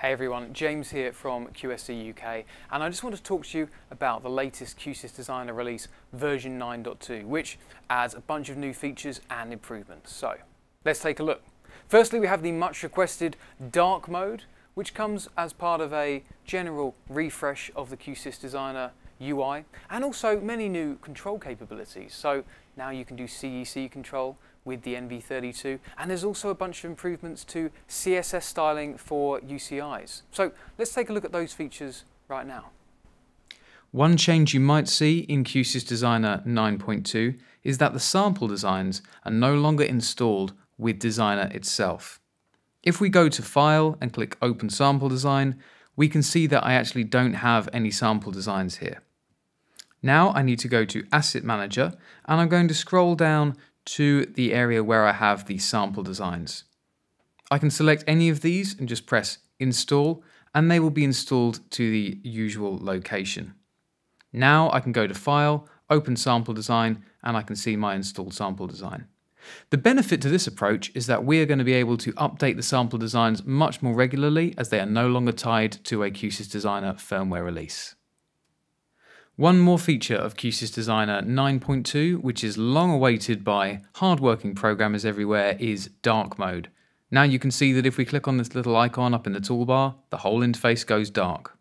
Hey everyone, James here from QSC UK and I just want to talk to you about the latest QSys Designer release version 9.2 which adds a bunch of new features and improvements. So let's take a look. Firstly we have the much requested dark mode which comes as part of a general refresh of the QSys Designer UI and also many new control capabilities. So now you can do CEC control, with the NV32 and there's also a bunch of improvements to CSS styling for UCIs. So let's take a look at those features right now. One change you might see in QSys Designer 9.2 is that the sample designs are no longer installed with Designer itself. If we go to File and click Open Sample Design, we can see that I actually don't have any sample designs here. Now I need to go to Asset Manager and I'm going to scroll down to the area where I have the sample designs. I can select any of these and just press install and they will be installed to the usual location. Now I can go to file, open sample design and I can see my installed sample design. The benefit to this approach is that we are going to be able to update the sample designs much more regularly as they are no longer tied to a QSys Designer firmware release. One more feature of QSys Designer 9.2, which is long awaited by hardworking programmers everywhere, is dark mode. Now you can see that if we click on this little icon up in the toolbar, the whole interface goes dark.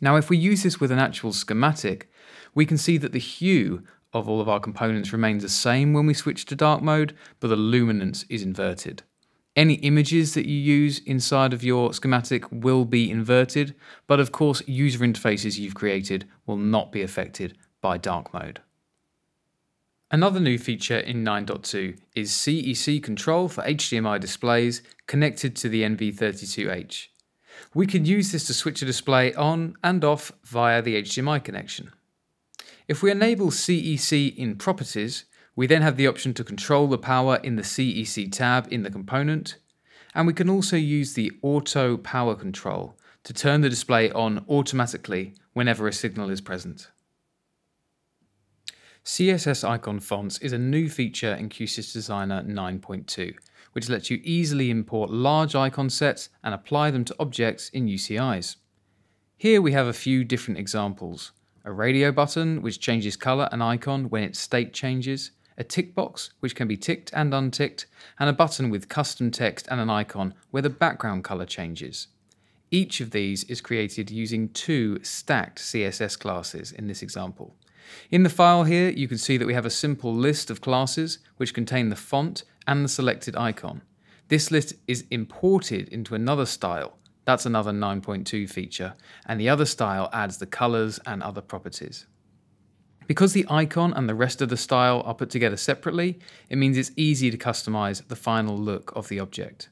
Now if we use this with an actual schematic, we can see that the hue of all of our components remains the same when we switch to dark mode, but the luminance is inverted. Any images that you use inside of your schematic will be inverted, but of course user interfaces you've created will not be affected by dark mode. Another new feature in 9.2 is CEC control for HDMI displays connected to the NV32H. We can use this to switch a display on and off via the HDMI connection. If we enable CEC in Properties, we then have the option to control the power in the CEC tab in the component, and we can also use the Auto Power Control to turn the display on automatically whenever a signal is present. CSS icon fonts is a new feature in QSys Designer 9.2, which lets you easily import large icon sets and apply them to objects in UCIs. Here we have a few different examples. A radio button, which changes color and icon when its state changes, a tick box, which can be ticked and unticked, and a button with custom text and an icon where the background color changes. Each of these is created using two stacked CSS classes in this example. In the file here, you can see that we have a simple list of classes which contain the font and the selected icon. This list is imported into another style. That's another 9.2 feature. And the other style adds the colors and other properties. Because the icon and the rest of the style are put together separately, it means it's easy to customize the final look of the object.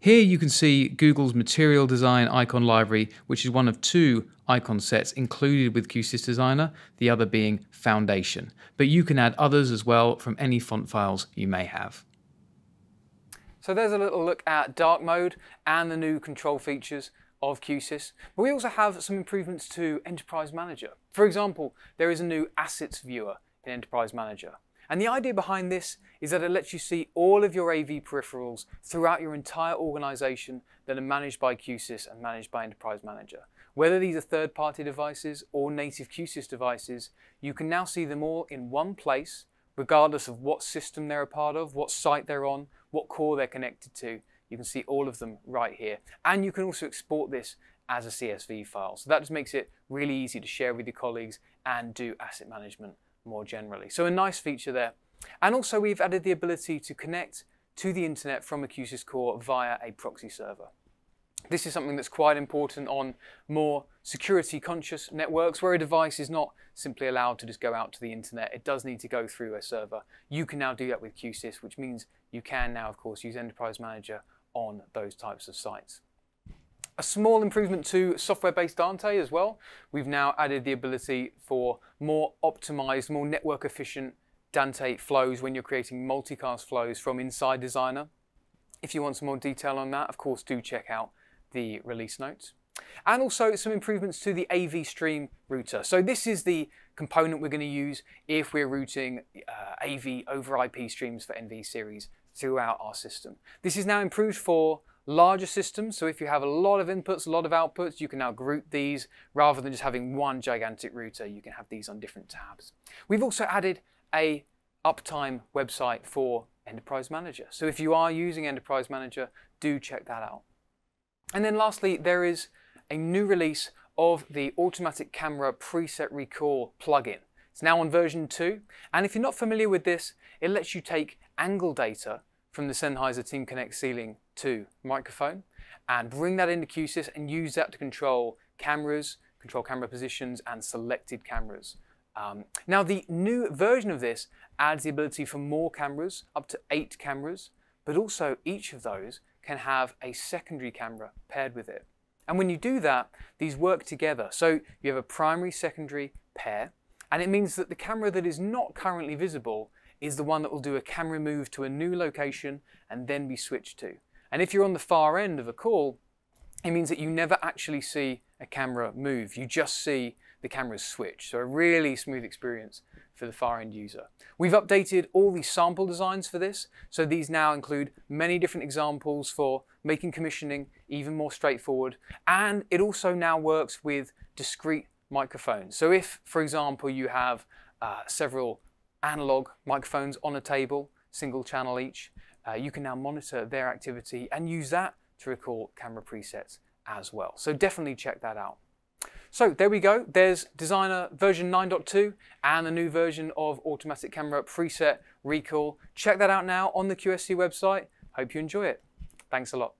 Here you can see Google's Material Design icon library, which is one of two icon sets included with QSys Designer, the other being Foundation. But you can add others as well from any font files you may have. So there's a little look at dark mode and the new control features of QSys, but we also have some improvements to Enterprise Manager. For example, there is a new Assets Viewer in Enterprise Manager. And the idea behind this is that it lets you see all of your AV peripherals throughout your entire organization that are managed by QSys and managed by Enterprise Manager. Whether these are third-party devices or native QSys devices, you can now see them all in one place, regardless of what system they're a part of, what site they're on, what core they're connected to, you can see all of them right here. And you can also export this as a CSV file. So that just makes it really easy to share with your colleagues and do asset management more generally. So a nice feature there. And also we've added the ability to connect to the internet from a QSys core via a proxy server. This is something that's quite important on more security conscious networks where a device is not simply allowed to just go out to the internet. It does need to go through a server. You can now do that with QSys, which means you can now, of course, use Enterprise Manager on those types of sites. A small improvement to software-based Dante as well. We've now added the ability for more optimized, more network efficient Dante flows when you're creating multicast flows from inside Designer. If you want some more detail on that, of course, do check out the release notes. And also some improvements to the AV stream router. So this is the component we're going to use if we're routing uh, AV over IP streams for NV series throughout our system. This is now improved for larger systems. So if you have a lot of inputs, a lot of outputs, you can now group these rather than just having one gigantic router. You can have these on different tabs. We've also added a uptime website for Enterprise Manager. So if you are using Enterprise Manager, do check that out. And then lastly, there is a new release of the automatic camera preset recall plugin. It's now on version 2, and if you're not familiar with this, it lets you take angle data from the Sennheiser Team Connect Ceiling 2 microphone and bring that into QSYS and use that to control cameras, control camera positions and selected cameras. Um, now the new version of this adds the ability for more cameras, up to eight cameras, but also each of those can have a secondary camera paired with it. And when you do that, these work together. So you have a primary secondary pair, and it means that the camera that is not currently visible is the one that will do a camera move to a new location and then be switched to. And if you're on the far end of a call, it means that you never actually see a camera move. You just see the cameras switch. So a really smooth experience for the far end user. We've updated all the sample designs for this. So these now include many different examples for making commissioning even more straightforward. And it also now works with discrete microphones. So if, for example, you have uh, several analog microphones on a table, single channel each. Uh, you can now monitor their activity and use that to record camera presets as well. So definitely check that out. So there we go. There's Designer version 9.2 and the new version of Automatic Camera Preset Recall. Check that out now on the QSC website. Hope you enjoy it. Thanks a lot.